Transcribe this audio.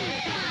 Yeah.